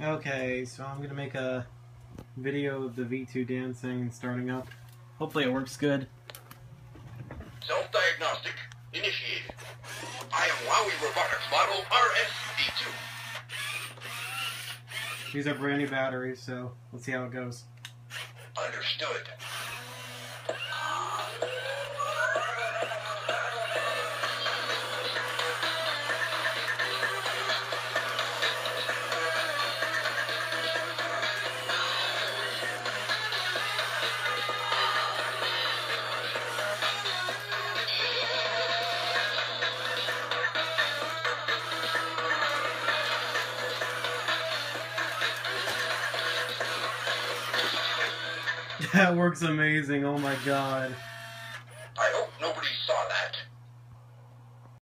Okay, so I'm gonna make a video of the V2 dancing and starting up. Hopefully it works good. Self-diagnostic initiated. I am WowWee Robotics model RSV2. These are brand new batteries, so let's see how it goes. Understood. That works amazing. Oh my god. I hope nobody saw that.